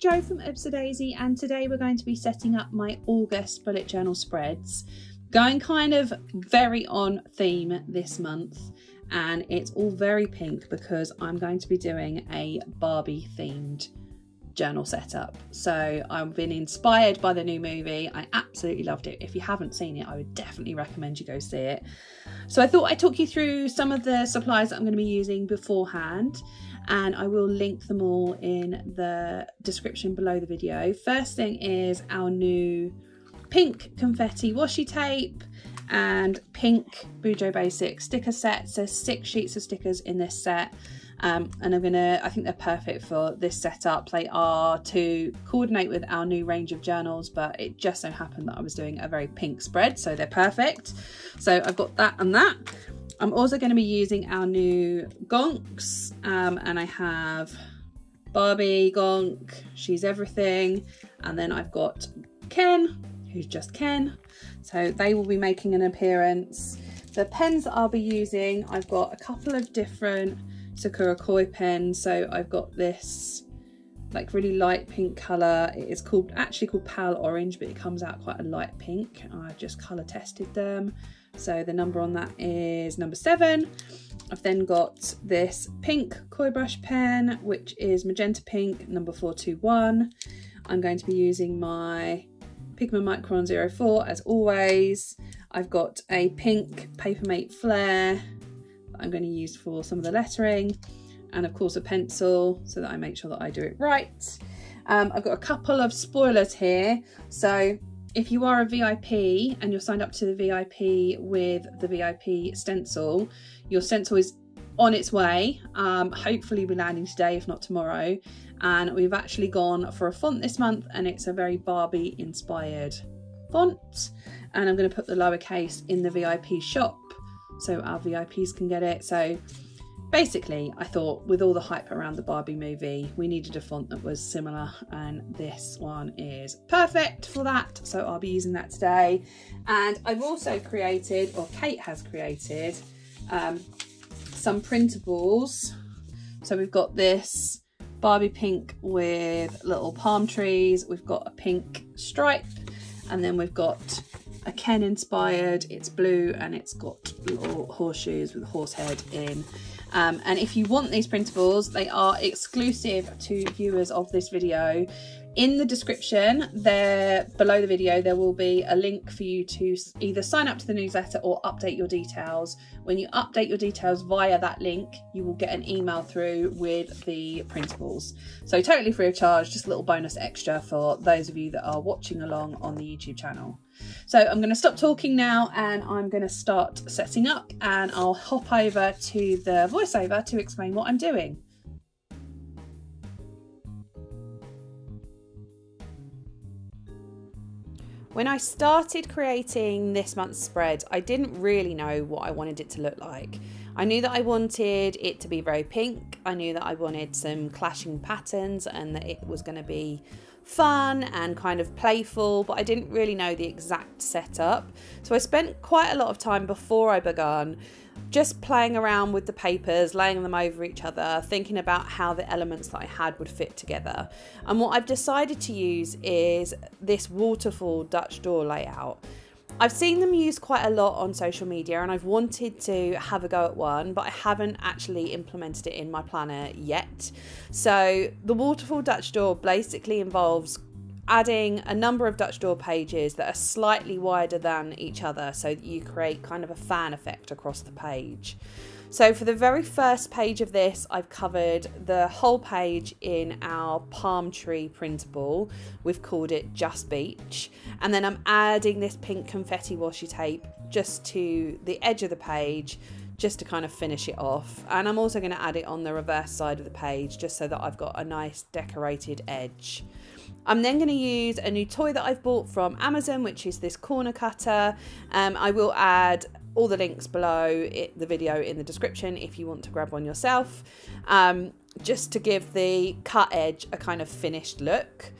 Jo from Daisy, and today we're going to be setting up my August bullet journal spreads. Going kind of very on theme this month and it's all very pink because I'm going to be doing a Barbie themed journal setup. So I've been inspired by the new movie. I absolutely loved it. If you haven't seen it, I would definitely recommend you go see it. So I thought I'd talk you through some of the supplies that I'm going to be using beforehand and I will link them all in the description below the video. First thing is our new pink confetti washi tape and pink Bujo Basic sticker set. So six sheets of stickers in this set. Um, and I'm gonna, I think they're perfect for this setup. They are to coordinate with our new range of journals, but it just so happened that I was doing a very pink spread, so they're perfect. So I've got that and that. I'm also going to be using our new gonks um, and I have Barbie gonk, she's everything. And then I've got Ken, who's just Ken. So they will be making an appearance. The pens that I'll be using, I've got a couple of different Sakura Koi pen. So I've got this like really light pink colour. It is called actually called Pale Orange, but it comes out quite a light pink. I've just colour tested them. So the number on that is number seven. I've then got this pink koi brush pen, which is magenta pink, number 421. I'm going to be using my Pigma Micron 04 as always. I've got a pink Papermate Flair I'm going to use for some of the lettering and of course a pencil so that I make sure that I do it right. Um, I've got a couple of spoilers here. So if you are a VIP and you're signed up to the VIP with the VIP stencil, your stencil is on its way. Um, hopefully, we're landing today, if not tomorrow. And we've actually gone for a font this month, and it's a very Barbie inspired font. And I'm going to put the lowercase in the VIP shop so our VIPs can get it. So basically, I thought with all the hype around the Barbie movie, we needed a font that was similar, and this one is perfect for that. So I'll be using that today. And I've also created, or Kate has created, um, some printables. So we've got this Barbie pink with little palm trees. We've got a pink stripe, and then we've got a Ken inspired. It's blue and it's got horseshoes with a horse head in. Um, and if you want these printables, they are exclusive to viewers of this video. In the description, there below the video, there will be a link for you to either sign up to the newsletter or update your details. When you update your details via that link, you will get an email through with the printables So totally free of charge, just a little bonus extra for those of you that are watching along on the YouTube channel. So I'm going to stop talking now and I'm going to start setting up and I'll hop over to the voiceover to explain what I'm doing. When I started creating this month's spread, I didn't really know what I wanted it to look like. I knew that I wanted it to be very pink. I knew that I wanted some clashing patterns and that it was going to be fun and kind of playful, but I didn't really know the exact setup. So I spent quite a lot of time before I began just playing around with the papers, laying them over each other, thinking about how the elements that I had would fit together. And what I've decided to use is this waterfall Dutch door layout. I've seen them used quite a lot on social media and I've wanted to have a go at one, but I haven't actually implemented it in my planner yet. So the waterfall Dutch door basically involves adding a number of Dutch door pages that are slightly wider than each other so that you create kind of a fan effect across the page. So for the very first page of this, I've covered the whole page in our palm tree printable. We've called it Just Beach. And then I'm adding this pink confetti washi tape just to the edge of the page just to kind of finish it off. And I'm also going to add it on the reverse side of the page just so that I've got a nice decorated edge. I'm then going to use a new toy that I've bought from Amazon, which is this corner cutter. Um, I will add all the links below it, the video in the description if you want to grab one yourself, um, just to give the cut edge a kind of finished look.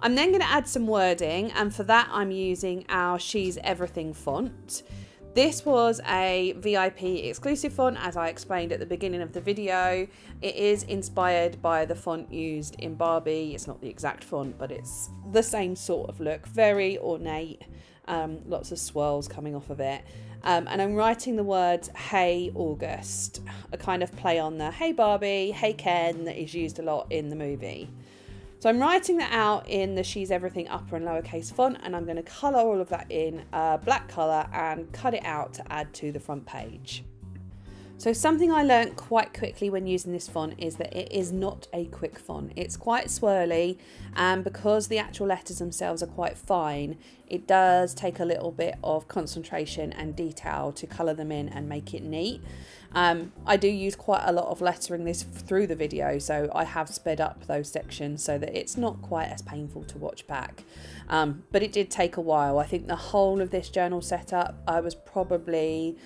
I'm then going to add some wording and for that I'm using our She's Everything font. This was a VIP exclusive font, as I explained at the beginning of the video. It is inspired by the font used in Barbie. It's not the exact font, but it's the same sort of look. Very ornate, um, lots of swirls coming off of it. Um, and I'm writing the words Hey August, a kind of play on the Hey Barbie, Hey Ken that is used a lot in the movie. So I'm writing that out in the She's Everything upper and lowercase font and I'm going to colour all of that in a black colour and cut it out to add to the front page. So something I learnt quite quickly when using this font is that it is not a quick font. It's quite swirly and because the actual letters themselves are quite fine, it does take a little bit of concentration and detail to colour them in and make it neat. Um, I do use quite a lot of lettering this through the video, so I have sped up those sections so that it's not quite as painful to watch back. Um, but it did take a while. I think the whole of this journal setup, I was probably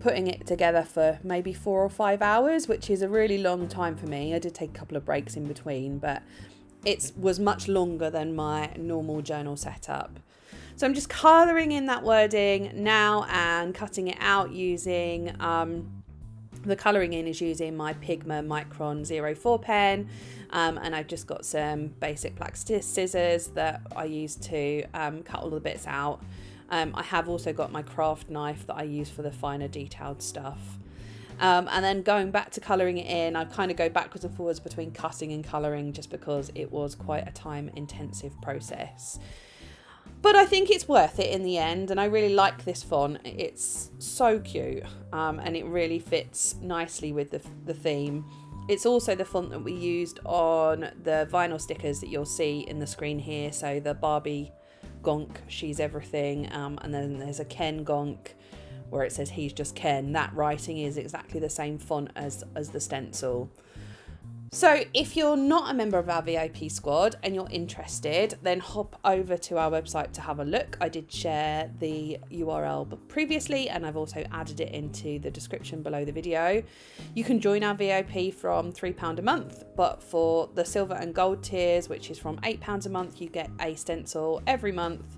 putting it together for maybe four or five hours, which is a really long time for me. I did take a couple of breaks in between, but it was much longer than my normal journal setup. So I'm just colouring in that wording now and cutting it out using um, the colouring in is using my Pigma Micron 04 pen um, and I've just got some basic black scissors that I use to um, cut all the bits out um, I have also got my craft knife that I use for the finer detailed stuff. Um, and then going back to colouring it in, I kind of go backwards and forwards between cutting and colouring just because it was quite a time intensive process. But I think it's worth it in the end, and I really like this font. It's so cute um, and it really fits nicely with the, the theme. It's also the font that we used on the vinyl stickers that you'll see in the screen here. So the Barbie Gonk, she's everything, um, and then there's a Ken Gonk where it says he's just Ken. That writing is exactly the same font as as the stencil. So, if you're not a member of our VIP squad and you're interested, then hop over to our website to have a look. I did share the URL previously and I've also added it into the description below the video. You can join our VIP from £3 a month, but for the silver and gold tiers, which is from £8 a month, you get a stencil every month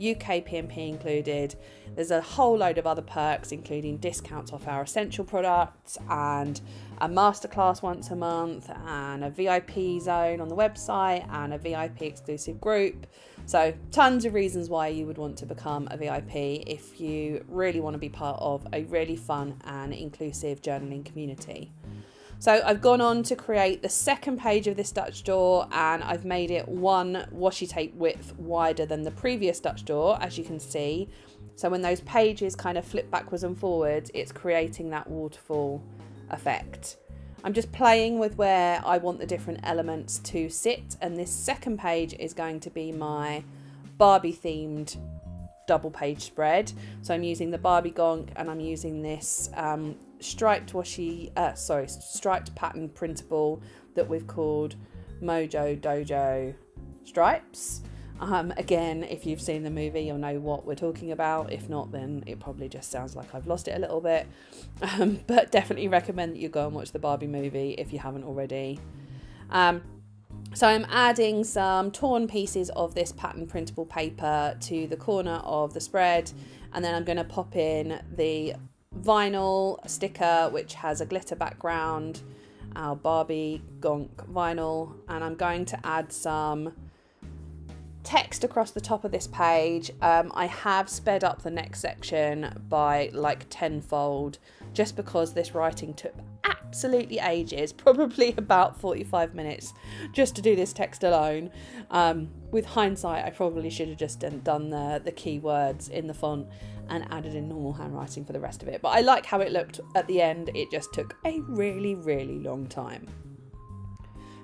UK P&P included. There's a whole load of other perks, including discounts off our essential products and a masterclass once a month, and a VIP zone on the website, and a VIP exclusive group. So, tons of reasons why you would want to become a VIP if you really want to be part of a really fun and inclusive journaling community. So I've gone on to create the second page of this Dutch door and I've made it one washi tape width wider than the previous Dutch door, as you can see. So when those pages kind of flip backwards and forwards, it's creating that waterfall effect. I'm just playing with where I want the different elements to sit and this second page is going to be my Barbie themed double page spread. So I'm using the Barbie Gonk and I'm using this um, striped washi, uh, sorry, striped pattern printable that we've called Mojo Dojo Stripes. Um, again, if you've seen the movie, you'll know what we're talking about. If not, then it probably just sounds like I've lost it a little bit. Um, but definitely recommend that you go and watch the Barbie movie if you haven't already. Um, so I'm adding some torn pieces of this pattern printable paper to the corner of the spread and then I'm going to pop in the vinyl sticker which has a glitter background, our Barbie Gonk vinyl, and I'm going to add some text across the top of this page. Um, I have sped up the next section by like tenfold just because this writing took absolutely ages, probably about 45 minutes just to do this text alone. Um, with hindsight, I probably should have just done the, the keywords in the font and added in normal handwriting for the rest of it. But I like how it looked at the end. It just took a really, really long time.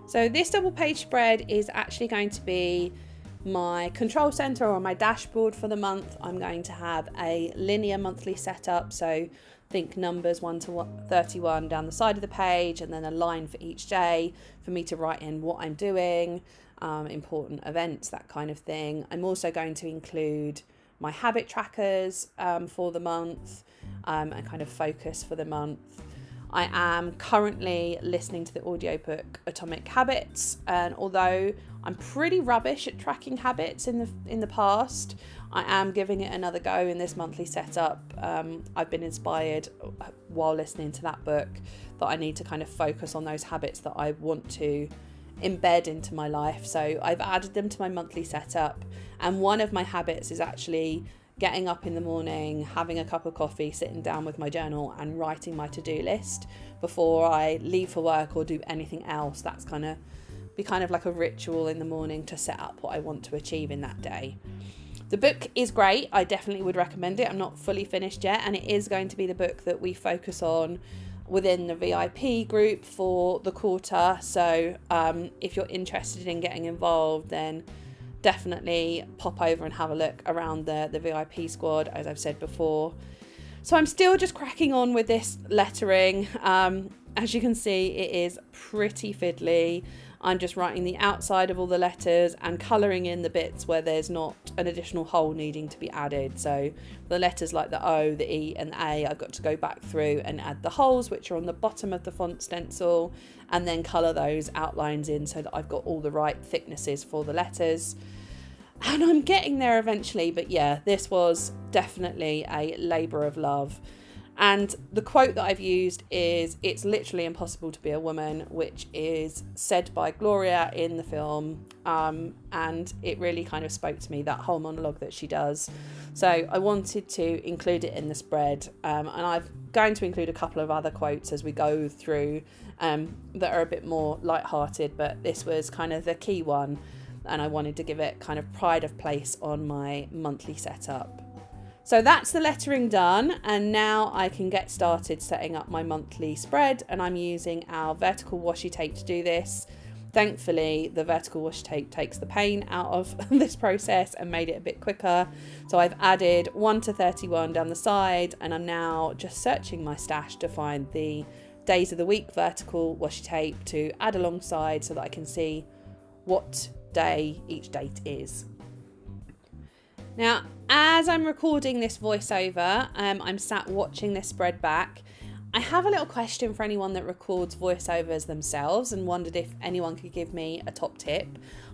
So this double page spread is actually going to be my control center or my dashboard for the month. I'm going to have a linear monthly setup. So think numbers 1 to 31 down the side of the page and then a line for each day for me to write in what I'm doing, um, important events, that kind of thing. I'm also going to include my habit trackers um, for the month um, and kind of focus for the month. I am currently listening to the audiobook Atomic Habits, and although I'm pretty rubbish at tracking habits in the in the past, I am giving it another go in this monthly setup. Um, I've been inspired while listening to that book that I need to kind of focus on those habits that I want to embed into my life. So I've added them to my monthly setup, and one of my habits is actually getting up in the morning, having a cup of coffee, sitting down with my journal, and writing my to do list before I leave for work or do anything else. That's kind of be kind of like a ritual in the morning to set up what I want to achieve in that day. The book is great. I definitely would recommend it. I'm not fully finished yet, and it is going to be the book that we focus on within the VIP group for the quarter. So um, if you're interested in getting involved, then definitely pop over and have a look around the, the VIP squad, as I've said before. So I'm still just cracking on with this lettering. Um, as you can see, it is pretty fiddly. I'm just writing the outside of all the letters and colouring in the bits where there's not an additional hole needing to be added. So the letters like the O, the E and the A, I've got to go back through and add the holes which are on the bottom of the font stencil and then colour those outlines in so that I've got all the right thicknesses for the letters. And I'm getting there eventually, but yeah, this was definitely a labour of love. And the quote that I've used is It's literally impossible to be a woman, which is said by Gloria in the film. Um, and it really kind of spoke to me, that whole monologue that she does. So I wanted to include it in the spread. Um, and I'm going to include a couple of other quotes as we go through um, that are a bit more light-hearted, but this was kind of the key one. And I wanted to give it kind of pride of place on my monthly setup. So that's the lettering done and now I can get started setting up my monthly spread and I'm using our vertical washi tape to do this. Thankfully, the vertical washi tape takes the pain out of this process and made it a bit quicker. So I've added 1 to 31 down the side and I'm now just searching my stash to find the days of the week vertical washi tape to add alongside so that I can see what day each date is. Now, as I'm recording this voiceover, um, I'm sat watching this spread back. I have a little question for anyone that records voiceovers themselves and wondered if anyone could give me a top tip.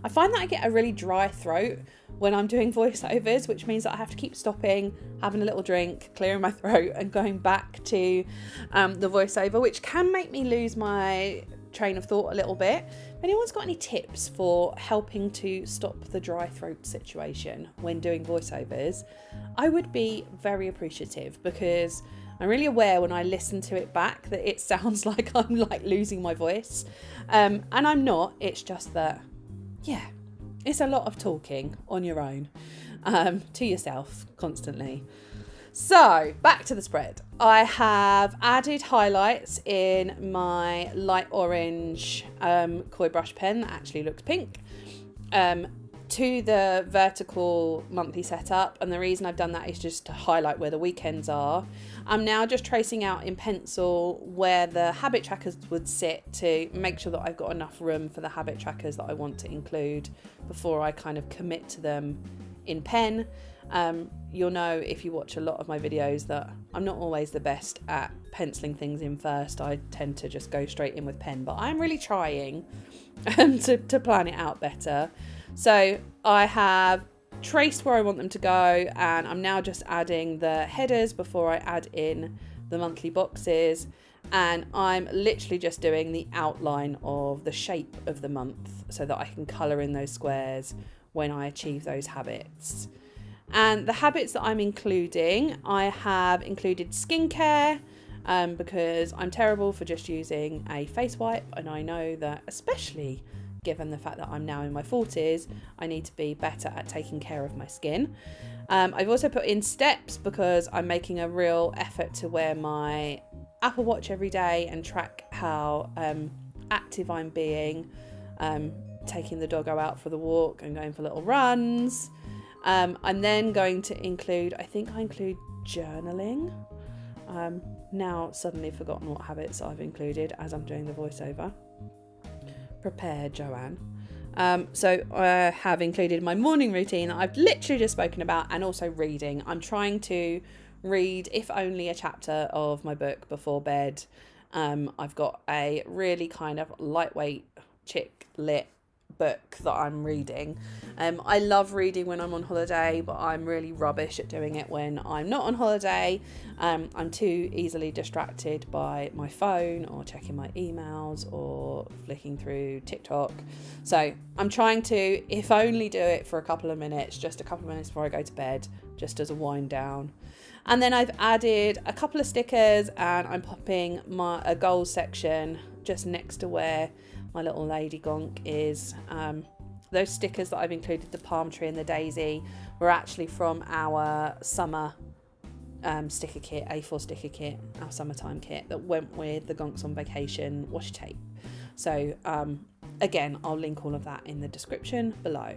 I find that I get a really dry throat when I'm doing voiceovers, which means that I have to keep stopping, having a little drink, clearing my throat, and going back to um, the voiceover, which can make me lose my train of thought a little bit. Anyone's got any tips for helping to stop the dry throat situation when doing voiceovers, I would be very appreciative because I'm really aware when I listen to it back that it sounds like I'm like losing my voice. Um, and I'm not, it's just that, yeah, it's a lot of talking on your own um, to yourself constantly. So, back to the spread. I have added highlights in my light orange um, koi brush pen that actually looks pink um, to the vertical monthly setup. And the reason I've done that is just to highlight where the weekends are. I'm now just tracing out in pencil where the habit trackers would sit to make sure that I've got enough room for the habit trackers that I want to include before I kind of commit to them in pen. Um, you'll know if you watch a lot of my videos that I'm not always the best at penciling things in first. I tend to just go straight in with pen, but I'm really trying um, to, to plan it out better. So I have traced where I want them to go and I'm now just adding the headers before I add in the monthly boxes and I'm literally just doing the outline of the shape of the month so that I can colour in those squares when I achieve those habits. And the habits that I'm including, I have included skincare um, because I'm terrible for just using a face wipe, and I know that, especially given the fact that I'm now in my 40s, I need to be better at taking care of my skin. Um, I've also put in steps because I'm making a real effort to wear my Apple Watch every day and track how um, active I'm being, um, taking the doggo out for the walk and going for little runs. Um, I'm then going to include, I think I include journaling. Um, now suddenly forgotten what habits I've included as I'm doing the voiceover. Prepare, Joanne. Um, so I have included my morning routine that I've literally just spoken about and also reading. I'm trying to read, if only a chapter of my book before bed. Um, I've got a really kind of lightweight chick lit book that I'm reading. Um, I love reading when I'm on holiday, but I'm really rubbish at doing it when I'm not on holiday. Um, I'm too easily distracted by my phone or checking my emails or flicking through TikTok. So I'm trying to, if only, do it for a couple of minutes, just a couple of minutes before I go to bed, just as a wind down. And then I've added a couple of stickers and I'm popping my a goals section just next to where my little lady gonk is. Um, those stickers that I've included, the palm tree and the daisy, were actually from our summer um, sticker kit, A4 sticker kit, our summertime kit that went with the Gonks on Vacation washi tape. So um, again, I'll link all of that in the description below.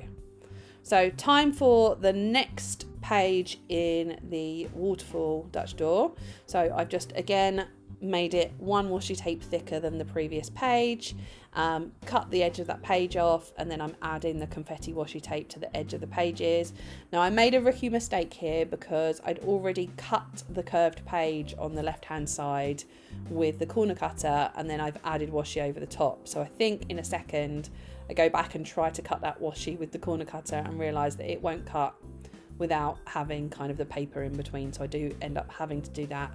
So time for the next page in the waterfall Dutch door. So I've just again made it one washi tape thicker than the previous page um, cut the edge of that page off and then I'm adding the confetti washi tape to the edge of the pages. Now I made a rookie mistake here because I'd already cut the curved page on the left hand side with the corner cutter and then I've added washi over the top. So I think in a second I go back and try to cut that washi with the corner cutter and realise that it won't cut without having kind of the paper in between. So I do end up having to do that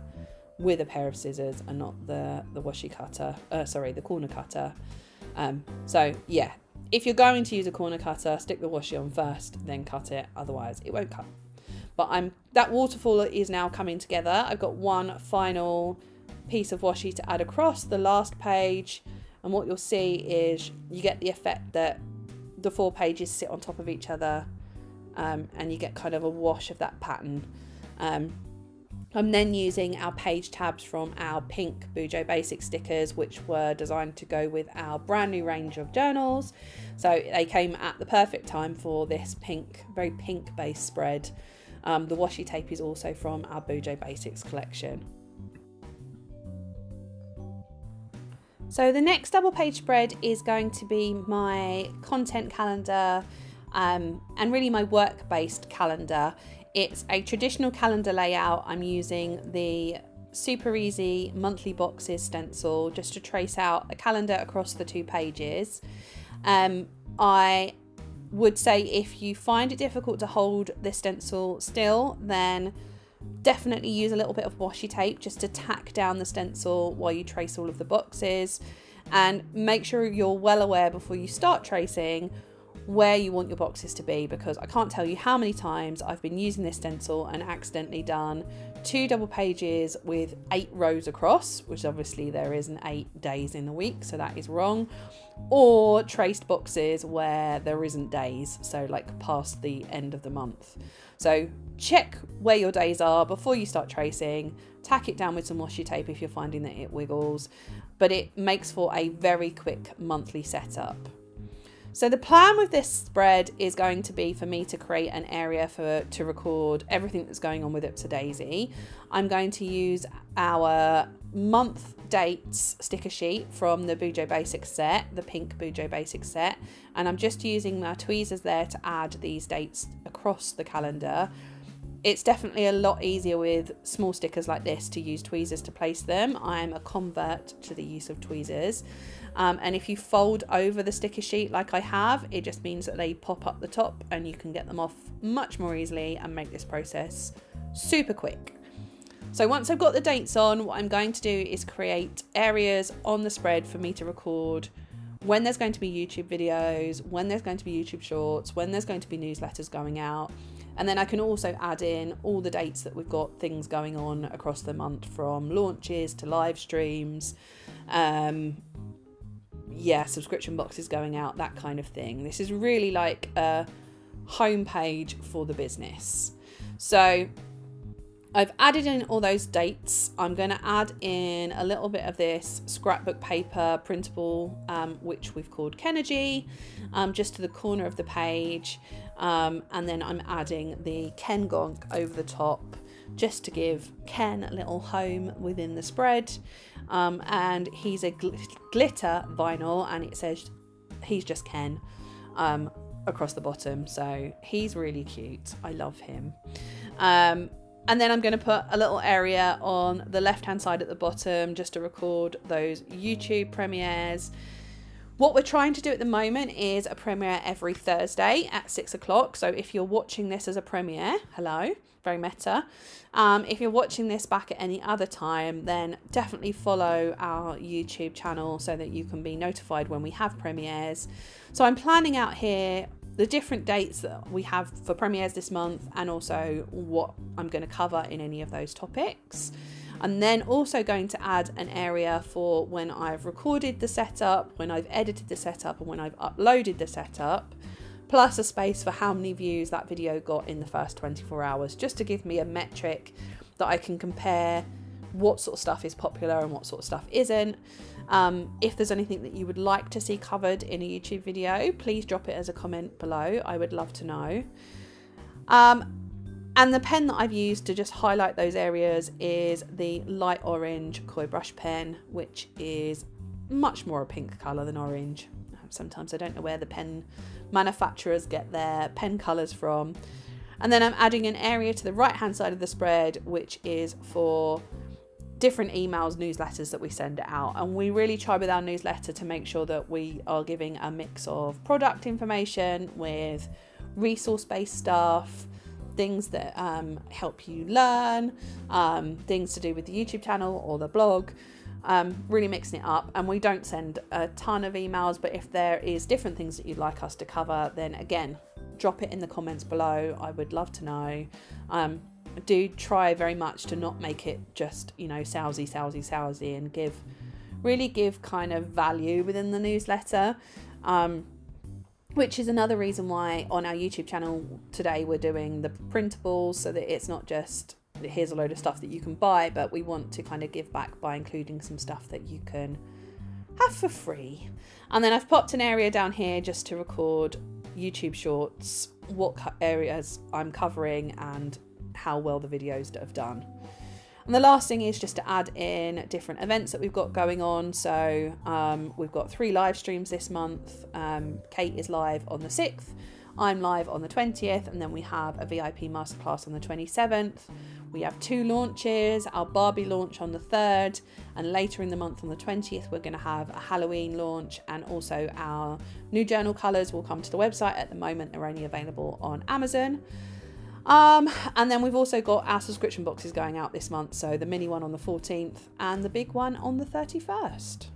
with a pair of scissors and not the, the washi cutter, uh, sorry, the corner cutter. Um, so yeah, if you're going to use a corner cutter, stick the washi on first, then cut it. Otherwise, it won't cut. But I'm that waterfall is now coming together. I've got one final piece of washi to add across the last page, and what you'll see is you get the effect that the four pages sit on top of each other, um, and you get kind of a wash of that pattern. Um, I'm then using our page tabs from our pink Bujo Basic stickers, which were designed to go with our brand new range of journals. So they came at the perfect time for this pink, very pink based spread. Um, the washi tape is also from our Bujo Basics collection. So the next double page spread is going to be my content calendar um, and really my work based calendar. It's a traditional calendar layout. I'm using the super easy monthly boxes stencil just to trace out a calendar across the two pages. Um, I would say if you find it difficult to hold this stencil still, then definitely use a little bit of washi tape just to tack down the stencil while you trace all of the boxes and make sure you're well aware before you start tracing where you want your boxes to be because I can't tell you how many times I've been using this stencil and accidentally done two double pages with eight rows across, which obviously there isn't eight days in the week, so that is wrong, or traced boxes where there isn't days, so like past the end of the month. So check where your days are before you start tracing, tack it down with some washi tape if you're finding that it wiggles, but it makes for a very quick monthly setup. So the plan with this spread is going to be for me to create an area for to record everything that's going on with Ipsy I'm going to use our month dates sticker sheet from the Bujo Basics set, the pink Bujo Basics set, and I'm just using my tweezers there to add these dates across the calendar. It's definitely a lot easier with small stickers like this to use tweezers to place them. I'm a convert to the use of tweezers. Um, and if you fold over the sticker sheet like I have, it just means that they pop up the top and you can get them off much more easily and make this process super quick. So once I've got the dates on, what I'm going to do is create areas on the spread for me to record when there's going to be YouTube videos, when there's going to be YouTube shorts, when there's going to be newsletters going out. And then I can also add in all the dates that we've got things going on across the month from launches to live streams, um, yeah, subscription boxes going out, that kind of thing. This is really like a homepage for the business. So I've added in all those dates. I'm going to add in a little bit of this scrapbook paper printable, um, which we've called Kenergy, um, just to the corner of the page. Um, and then I'm adding the Ken Gonk over the top just to give Ken a little home within the spread. Um, and he's a gl- glitter vinyl, and it says he's just Ken um, across the bottom. So he's really cute. I love him. Um, and then I'm going to put a little area on the left hand side at the bottom just to record those YouTube premieres. What we're trying to do at the moment is a premiere every Thursday at six o'clock. So if you're watching this as a premiere, hello, very meta. Um, if you're watching this back at any other time, then definitely follow our YouTube channel so that you can be notified when we have premieres. So I'm planning out here the different dates that we have for premieres this month and also what I'm going to cover in any of those topics. And then also going to add an area for when I've recorded the setup, when I've edited the setup, and when I've uploaded the setup, plus a space for how many views that video got in the first 24 hours, just to give me a metric that I can compare what sort of stuff is popular and what sort of stuff isn't. Um, if there's anything that you would like to see covered in a YouTube video, please drop it as a comment below. I would love to know. Um, and the pen that I've used to just highlight those areas is the light orange koi brush pen, which is much more a pink colour than orange. Sometimes I don't know where the pen manufacturers get their pen colours from. And then I'm adding an area to the right hand side of the spread, which is for different emails, newsletters that we send out. And we really try with our newsletter to make sure that we are giving a mix of product information with resource based stuff, things that um, help you learn, um, things to do with the YouTube channel or the blog. Um, really mixing it up, and we don't send a ton of emails. But if there is different things that you'd like us to cover, then again, drop it in the comments below. I would love to know. Um, do try very much to not make it just you know salesy salesy salesy and give really give kind of value within the newsletter um, which is another reason why on our youtube channel today we're doing the printables so that it's not just here's a load of stuff that you can buy but we want to kind of give back by including some stuff that you can have for free and then i've popped an area down here just to record youtube shorts what areas i'm covering and how well the videos have done. And the last thing is just to add in different events that we've got going on. So um, we've got three live streams this month. Um, Kate is live on the 6th, I'm live on the 20th, and then we have a VIP masterclass on the 27th. We have two launches our Barbie launch on the 3rd, and later in the month on the 20th, we're going to have a Halloween launch, and also our new journal colours will come to the website. At the moment, they're only available on Amazon. Um, and then we've also got our subscription boxes going out this month. So the mini one on the 14th and the big one on the 31st.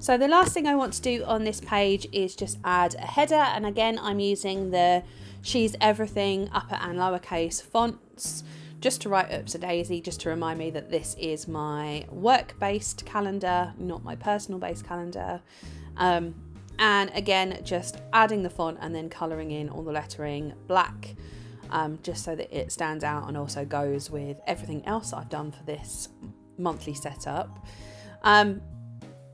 So the last thing I want to do on this page is just add a header. And again, I'm using the She's Everything upper and lowercase fonts just to write up to Daisy, just to remind me that this is my work-based calendar, not my personal-based calendar. Um, and again, just adding the font and then colouring in all the lettering black um, just so that it stands out and also goes with everything else I've done for this monthly setup. Um,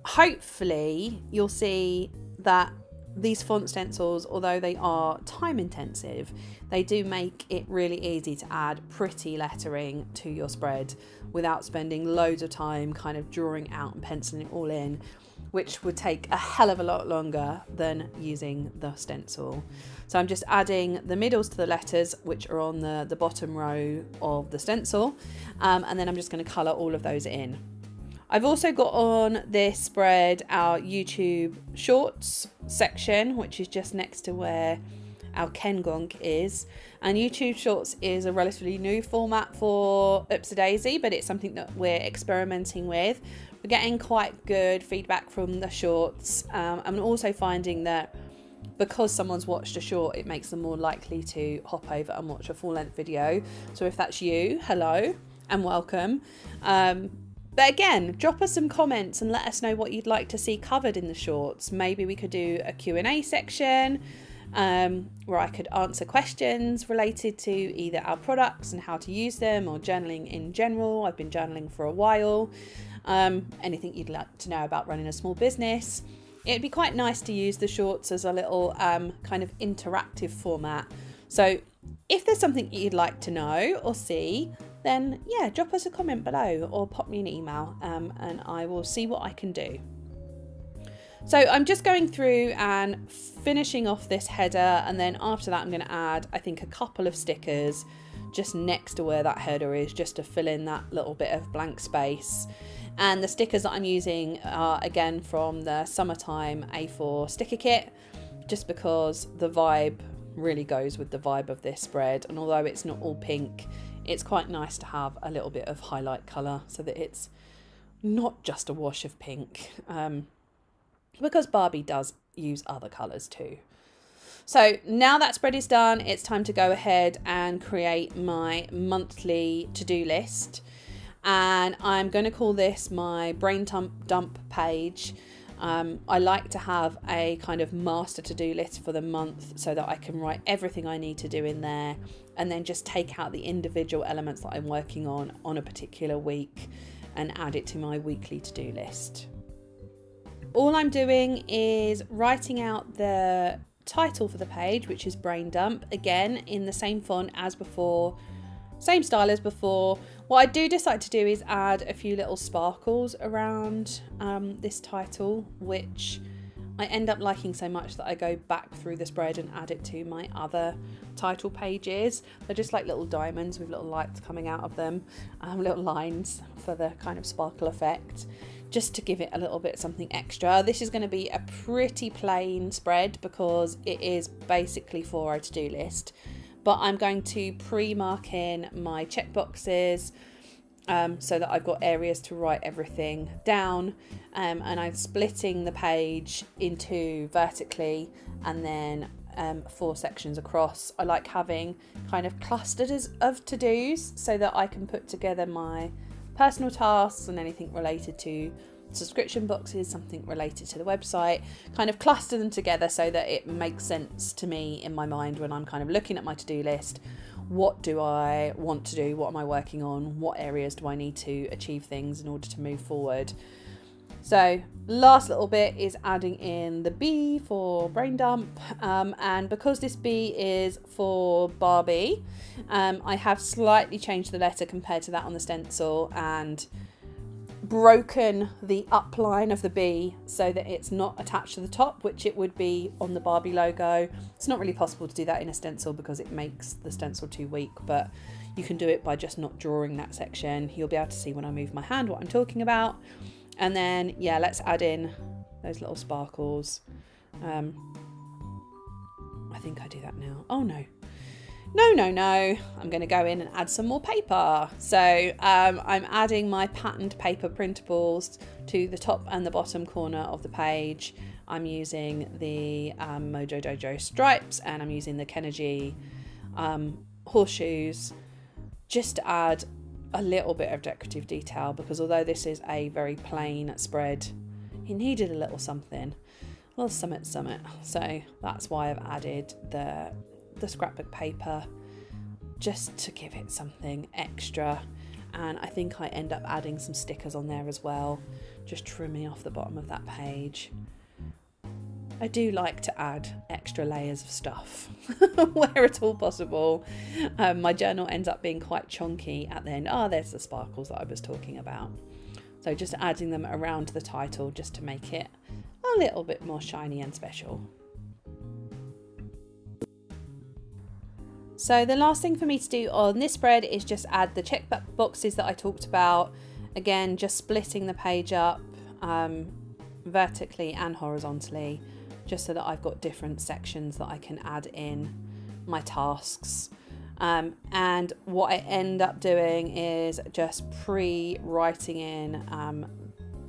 hopefully, you'll see that these font stencils, although they are time intensive, they do make it really easy to add pretty lettering to your spread without spending loads of time kind of drawing out and penciling it all in which would take a hell of a lot longer than using the stencil. So I'm just adding the middles to the letters, which are on the, the bottom row of the stencil, um, and then I'm just going to colour all of those in. I've also got on this spread our YouTube Shorts section, which is just next to where our Ken Gonk is. And YouTube Shorts is a relatively new format for Oops a Daisy, but it's something that we're experimenting with. We're getting quite good feedback from the shorts. Um, I'm also finding that because someone's watched a short, it makes them more likely to hop over and watch a full length video. So if that's you, hello and welcome. Um, but again, drop us some comments and let us know what you'd like to see covered in the shorts. Maybe we could do a Q&A section um, where I could answer questions related to either our products and how to use them or journaling in general. I've been journaling for a while um, anything you'd like to know about running a small business. It'd be quite nice to use the shorts as a little um, kind of interactive format. So if there's something you'd like to know or see, then yeah, drop us a comment below or pop me an email um, and I will see what I can do. So I'm just going through and finishing off this header and then after that I'm going to add I think a couple of stickers just next to where that header is, just to fill in that little bit of blank space. And the stickers that I'm using are again from the Summertime A4 sticker kit, just because the vibe really goes with the vibe of this spread. And although it's not all pink, it's quite nice to have a little bit of highlight colour so that it's not just a wash of pink. Um, because Barbie does use other colours too. So now that spread is done, it's time to go ahead and create my monthly to-do list. And I'm going to call this my brain dump, dump page. Um, I like to have a kind of master to-do list for the month so that I can write everything I need to do in there and then just take out the individual elements that I'm working on on a particular week and add it to my weekly to-do list. All I'm doing is writing out the title for the page, which is Brain Dump, again in the same font as before, same style as before. What I do decide to do is add a few little sparkles around um, this title, which I end up liking so much that I go back through the spread and add it to my other title pages. They're just like little diamonds with little lights coming out of them, um, little lines for the kind of sparkle effect just to give it a little bit something extra. This is going to be a pretty plain spread because it is basically for our to-do list. But I'm going to pre-mark in my checkboxes um, so that I've got areas to write everything down. Um, and I'm splitting the page into vertically and then um, four sections across. I like having kind of clusters of to-dos so that I can put together my personal tasks and anything related to subscription boxes, something related to the website, kind of cluster them together so that it makes sense to me in my mind when I'm kind of looking at my to do list. What do I want to do? What am I working on? What areas do I need to achieve things in order to move forward? So, last little bit is adding in the B for brain dump. Um, and because this B is for Barbie, um, I have slightly changed the letter compared to that on the stencil and broken the upline of the B so that it's not attached to the top, which it would be on the Barbie logo. It's not really possible to do that in a stencil because it makes the stencil too weak, but you can do it by just not drawing that section. You'll be able to see when I move my hand what I'm talking about. And then, yeah, let's add in those little sparkles. Um, I think I do that now. Oh no. No, no, no. I'm going to go in and add some more paper. So um, I'm adding my patterned paper printables to the top and the bottom corner of the page. I'm using the um, Mojo Dojo stripes and I'm using the Kenergy um, horseshoes just to add a little bit of decorative detail because although this is a very plain spread, it needed a little something. Well, summit summit. So that's why I've added the the scrapbook paper just to give it something extra. And I think I end up adding some stickers on there as well, just trimming off the bottom of that page. I do like to add extra layers of stuff where at all possible. Um, my journal ends up being quite chunky at the end. Ah, oh, there's the sparkles that I was talking about. So just adding them around the title just to make it a little bit more shiny and special. So the last thing for me to do on this spread is just add the check boxes that I talked about. Again, just splitting the page up um, vertically and horizontally just so that I've got different sections that I can add in my tasks. Um, and what I end up doing is just pre-writing in, um,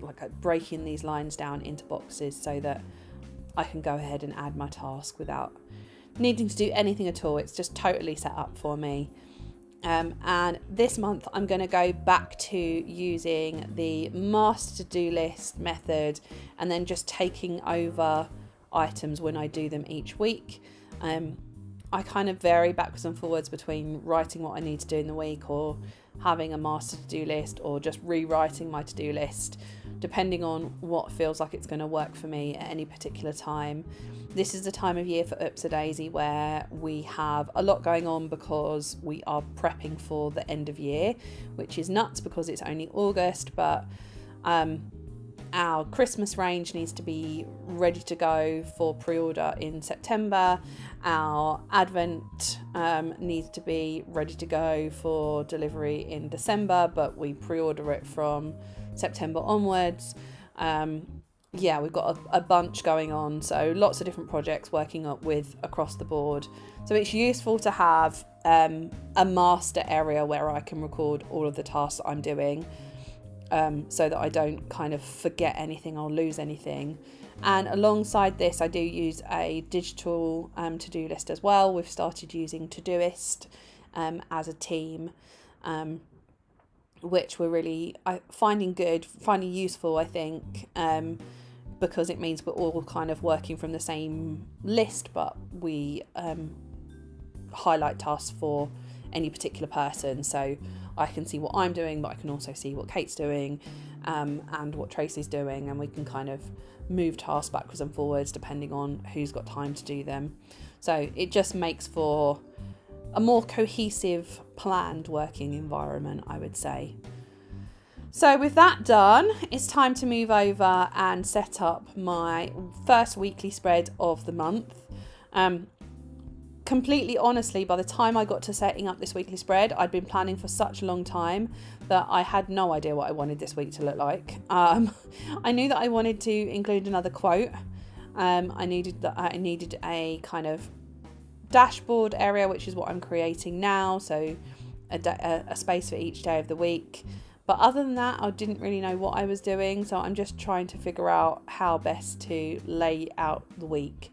like breaking these lines down into boxes so that I can go ahead and add my task without needing to do anything at all. It's just totally set up for me. Um, and this month I'm going to go back to using the master to do list method and then just taking over items when I do them each week. Um, I kind of vary backwards and forwards between writing what I need to do in the week or having a master to do list or just rewriting my to do list, depending on what feels like it's going to work for me at any particular time. This is the time of year for Oops a Daisy where we have a lot going on because we are prepping for the end of year, which is nuts because it's only August, but um, our Christmas range needs to be ready to go for pre order in September. Our Advent um, needs to be ready to go for delivery in December, but we pre order it from September onwards. Um, yeah, we've got a, a, bunch going on, so lots of different projects working up with across the board. So it's useful to have um, a master area where I can record all of the tasks I'm doing um, so that I don't kind of forget anything or lose anything. And alongside this, I do use a digital um, to do list as well. We've started using Todoist um, as a team, um, which we're really finding good, finding useful, I think, um, because it means we're all kind of working from the same list, but we um, highlight tasks for any particular person. So I can see what I'm doing, but I can also see what Kate's doing um, and what Tracy's doing, and we can kind of move tasks backwards and forwards depending on who's got time to do them. So it just makes for a more cohesive, planned working environment, I would say. So, with that done, it's time to move over and set up my first weekly spread of the month. Um, completely honestly, by the time I got to setting up this weekly spread, I'd been planning for such a long time that I had no idea what I wanted this week to look like. Um, I knew that I wanted to include another quote. Um, I needed that I needed a kind of dashboard area, which is what I'm creating now. So a, a, space for each day of the week. But other than that, I didn't really know what I was doing. So I'm just trying to figure out how best to lay out the week.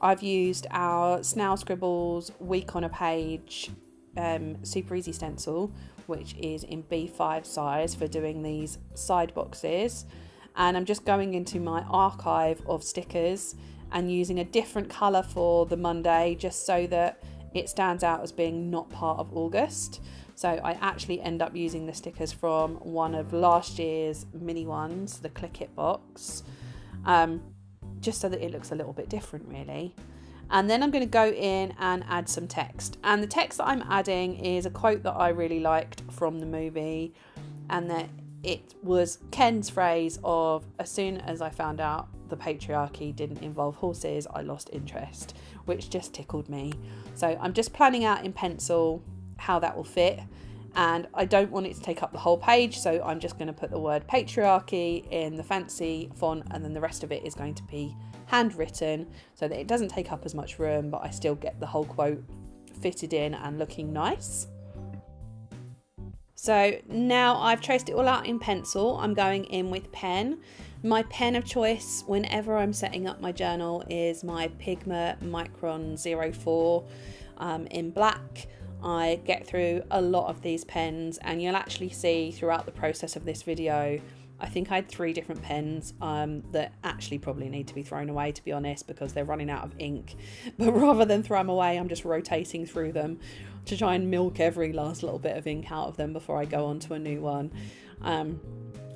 I've used our Snail Scribbles week on a page um, super easy stencil, which is in B5 size for doing these side boxes. And I'm just going into my archive of stickers and using a different colour for the Monday just so that it stands out as being not part of August. So I actually end up using the stickers from one of last year's mini ones, the Click It box. Um, just so that it looks a little bit different really. And then I'm going to go in and add some text. And the text that I'm adding is a quote that I really liked from the movie, and that it was Ken's phrase of as soon as I found out the patriarchy didn't involve horses, I lost interest, which just tickled me. So I'm just planning out in pencil how that will fit. And I don't want it to take up the whole page, so I'm just going to put the word patriarchy in the fancy font, and then the rest of it is going to be handwritten so that it doesn't take up as much room, but I still get the whole quote fitted in and looking nice. So now I've traced it all out in pencil, I'm going in with pen. My pen of choice whenever I'm setting up my journal is my Pigma Micron 04 um, in black. I get through a lot of these pens and you'll actually see throughout the process of this video I think I had three different pens um, that actually probably need to be thrown away, to be honest, because they're running out of ink. But rather than throw them away, I'm just rotating through them to try and milk every last little bit of ink out of them before I go on to a new one. Um,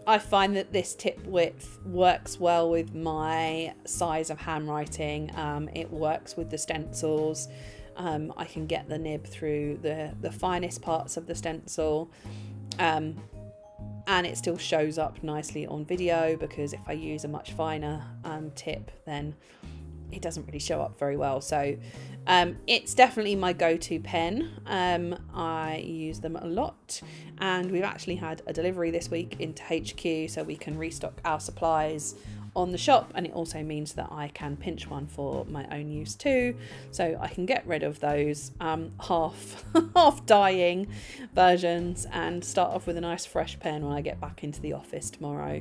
I find that this tip width works well with my size of handwriting. Um, it works with the stencils. Um, I can get the nib through the, the finest parts of the stencil. Um, and it still shows up nicely on video because if I use a much finer um, tip then it doesn't really show up very well so um, it's definitely my go-to pen. Um, I use them a lot. And we've actually had a delivery this week into HQ so we can restock our supplies on the shop. And it also means that I can pinch one for my own use too. So I can get rid of those um, half half dying versions and start off with a nice fresh pen when I get back into the office tomorrow.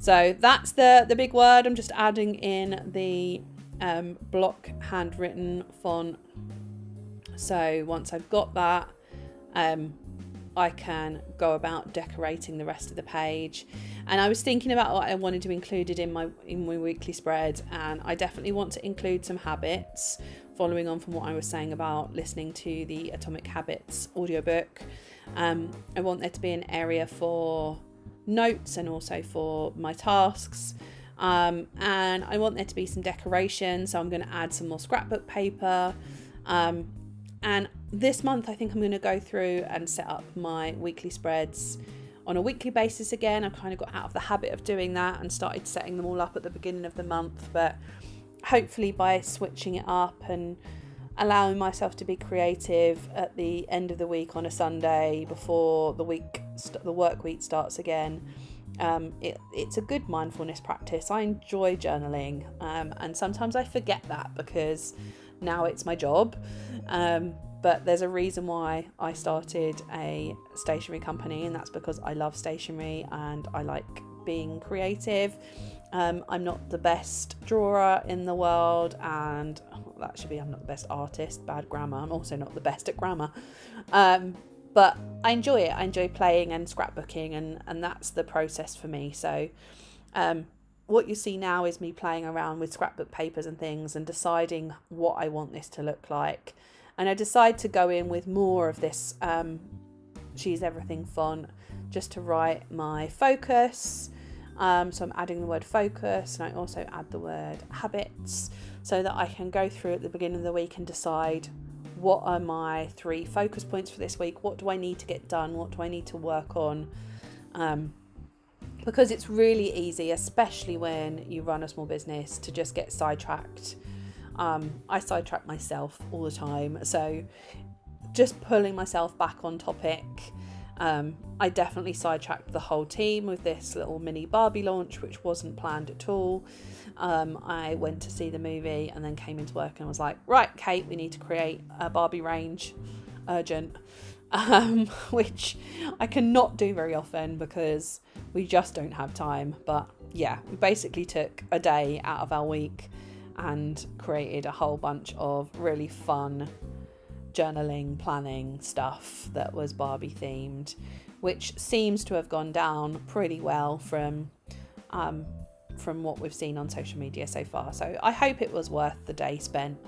So that's the the big word. I'm just adding in the um, block handwritten font so once I've got that um, I can go about decorating the rest of the page. And I was thinking about what I wanted to include in my in my weekly spread, and I definitely want to include some habits, following on from what I was saying about listening to the Atomic Habits audiobook. Um, I want there to be an area for notes and also for my tasks. Um, and I want there to be some decoration, so I'm going to add some more scrapbook paper. Um, and this month, I think I'm going to go through and set up my weekly spreads on a weekly basis again. I kind of got out of the habit of doing that and started setting them all up at the beginning of the month. But hopefully, by switching it up and allowing myself to be creative at the end of the week on a Sunday before the week, the work week starts again. Um, it, it's a good mindfulness practice. I enjoy journaling, um, and sometimes I forget that because now it's my job. Um, but there's a reason why I started a stationery company, and that's because I love stationery and I like being creative. Um, I'm not the best drawer in the world, and well, that should be I'm not the best artist, bad grammar. I'm also not the best at grammar. But I enjoy it. I enjoy playing and scrapbooking, and, and that's the process for me. So, um, what you see now is me playing around with scrapbook papers and things and deciding what I want this to look like and I decide to go in with more of this um, She's Everything font just to write my focus. Um, so I'm adding the word focus and I also add the word habits so that I can go through at the beginning of the week and decide what are my three focus points for this week? What do I need to get done? What do I need to work on? Um, because it's really easy, especially when you run a small business, to just get sidetracked um, I sidetrack myself all the time. So just pulling myself back on topic. Um, I definitely sidetracked the whole team with this little mini Barbie launch, which wasn't planned at all. Um, I went to see the movie and then came into work and was like, right, Kate, we need to create a Barbie range, urgent, um, which I cannot do very often because we just don't have time. But yeah, we basically took a day out of our week and created a whole bunch of really fun journaling, planning stuff that was Barbie themed, which seems to have gone down pretty well from um, from what we've seen on social media so far. So I hope it was worth the day spent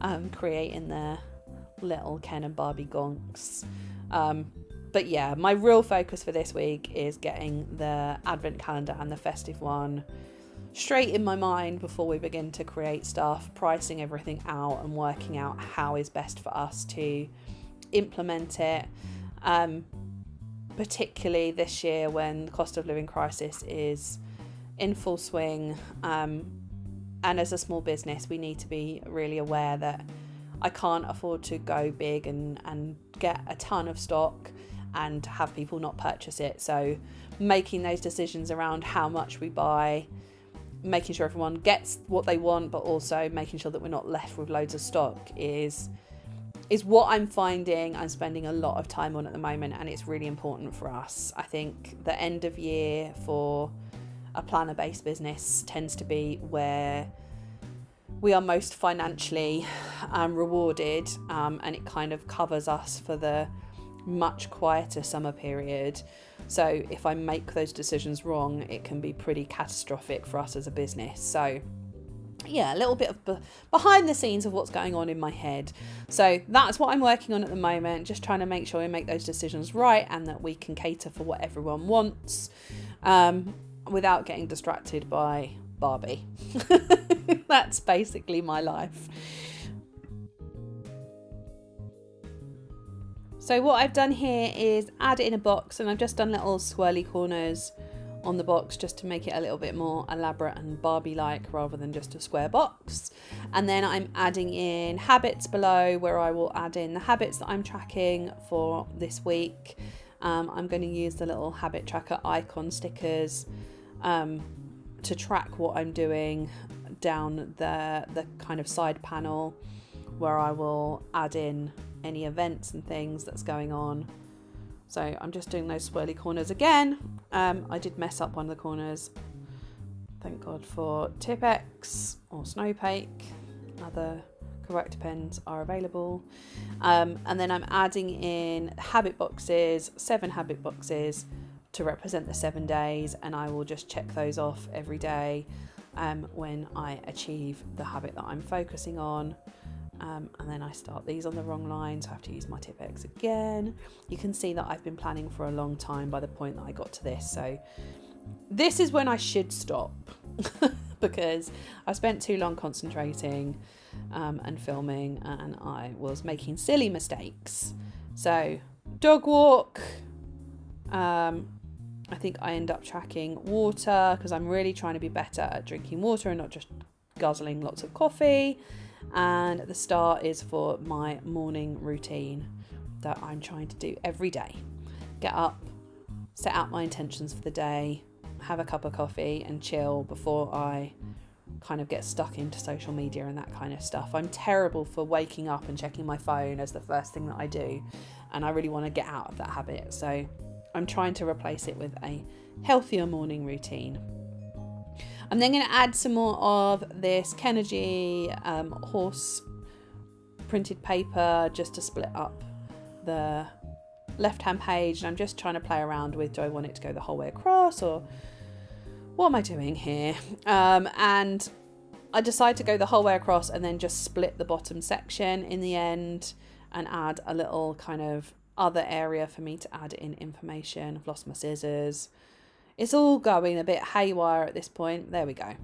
um, creating their little Ken and Barbie gonks. Um, but yeah, my real focus for this week is getting the advent calendar and the festive one straight in my mind before we begin to create stuff, pricing everything out and working out how is best for us to implement it. Um, particularly this year when the cost of living crisis is in full swing. Um, and as a small business, we need to be really aware that I can't afford to go big and, and get a ton of stock and have people not purchase it. So, making those decisions around how much we buy, making sure everyone gets what they want, but also making sure that we're not left with loads of stock is is what I'm finding I'm spending a lot of time on at the moment, and it's really important for us. I think the end of year for a planner based business tends to be where we are most financially um, rewarded, um, and it kind of covers us for the much quieter summer period. So if I make those decisions wrong, it can be pretty catastrophic for us as a business. So yeah, a little bit of behind the scenes of what's going on in my head. So that's what I'm working on at the moment, just trying to make sure we make those decisions right and that we can cater for what everyone wants um, without getting distracted by Barbie. that's basically my life. So what I've done here is add it in a box and I've just done little swirly corners on the box just to make it a little bit more elaborate and Barbie like rather than just a square box. And then I'm adding in habits below where I will add in the habits that I'm tracking for this week. Um, I'm going to use the little habit tracker icon stickers um, to track what I'm doing down the, the kind of side panel where I will add in any events and things that's going on. So I'm just doing those swirly corners again. Um, I did mess up one of the corners. Thank God for Tipp-Ex or Snopake. Other corrector pens are available. Um, and then I'm adding in habit boxes, seven habit boxes to represent the seven days, and I will just check those off every day um, when I achieve the habit that I'm focusing on um, and then I start these on the wrong line so I have to use my Tipp-Ex again. You can see that I've been planning for a long time by the point that I got to this so this is when I should stop because I spent too long concentrating um, and filming and I was making silly mistakes so dog walk um, I think I end up tracking water because I'm really trying to be better at drinking water and not just guzzling lots of coffee. And the star is for my morning routine that I'm trying to do every day. Get up, set out my intentions for the day, have a cup of coffee, and chill before I kind of get stuck into social media and that kind of stuff. I'm terrible for waking up and checking my phone as the first thing that I do, and I really want to get out of that habit. So I'm trying to replace it with a healthier morning routine. I'm then going to add some more of this Kenergy um, horse printed paper just to split up the left hand page and I'm just trying to play around with do I want it to go the whole way across or what am I doing here? Um, and I decide to go the whole way across and then just split the bottom section in the end and add a little kind of other area for me to add in information. I've lost my scissors. It's all going a bit haywire at this point. There we go.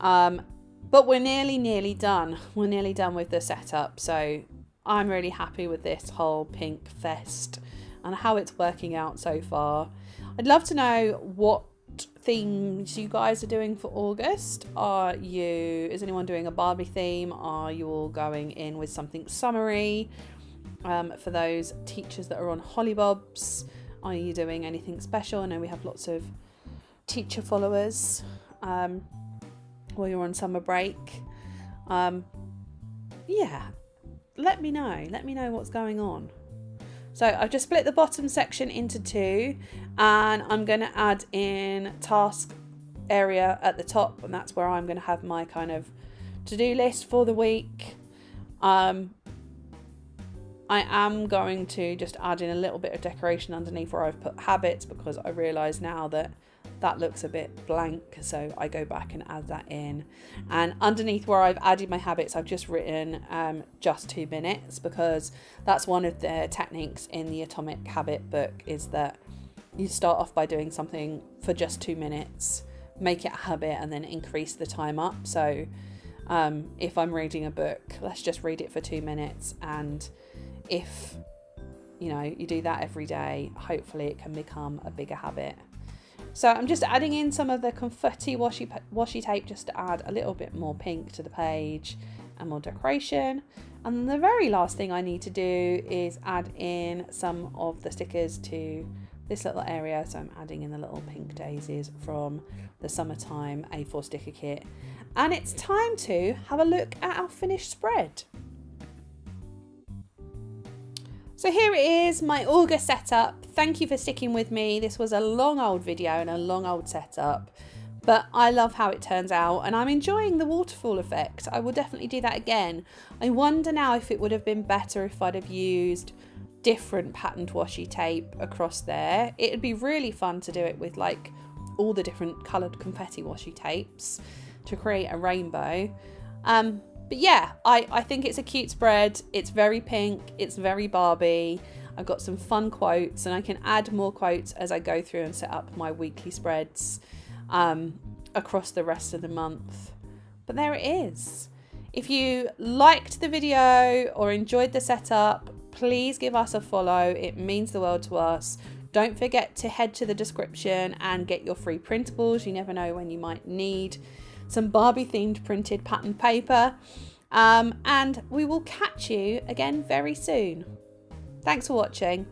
Um, but we're nearly, nearly done. We're nearly done with the setup. So I'm really happy with this whole pink fest and how it's working out so far. I'd love to know what themes you guys are doing for August. Are you, is anyone doing a Barbie theme? Are you all going in with something summery? Um, for those teachers that are on Hollybobs, are you doing anything special? I know we have lots of teacher followers um, while you're on summer break. Um, yeah, let me know. Let me know what's going on. So I've just split the bottom section into two and I'm going to add in task area at the top and that's where I'm going to have my kind of to-do list for the week. Um, I am going to just add in a little bit of decoration underneath where I've put habits because I realise now that that looks a bit blank so I go back and add that in. And underneath where I've added my habits I've just written um, just two minutes because that's one of the techniques in the atomic habit book is that you start off by doing something for just two minutes make it a habit and then increase the time up. So um, if I'm reading a book let's just read it for two minutes and if you know you do that every day hopefully it can become a bigger habit so I'm just adding in some of the confetti washi, washi tape just to add a little bit more pink to the page and more decoration. And the very last thing I need to do is add in some of the stickers to this little area. So I'm adding in the little pink daisies from the summertime A4 sticker kit. And it's time to have a look at our finished spread. So here it is, my August setup. Thank you for sticking with me. This was a long old video and a long old setup, but I love how it turns out and I'm enjoying the waterfall effect. I will definitely do that again. I wonder now if it would have been better if I'd have used different patterned washi tape across there. It'd be really fun to do it with like all the different coloured confetti washi tapes to create a rainbow. Um, but yeah, I, I think it's a cute spread. It's very pink, it's very Barbie. I've got some fun quotes and I can add more quotes as I go through and set up my weekly spreads um, across the rest of the month. But there it is. If you liked the video or enjoyed the setup, please give us a follow. It means the world to us. Don't forget to head to the description and get your free printables. You never know when you might need some Barbie themed printed pattern paper. Um, and we will catch you again very soon. Thanks for watching.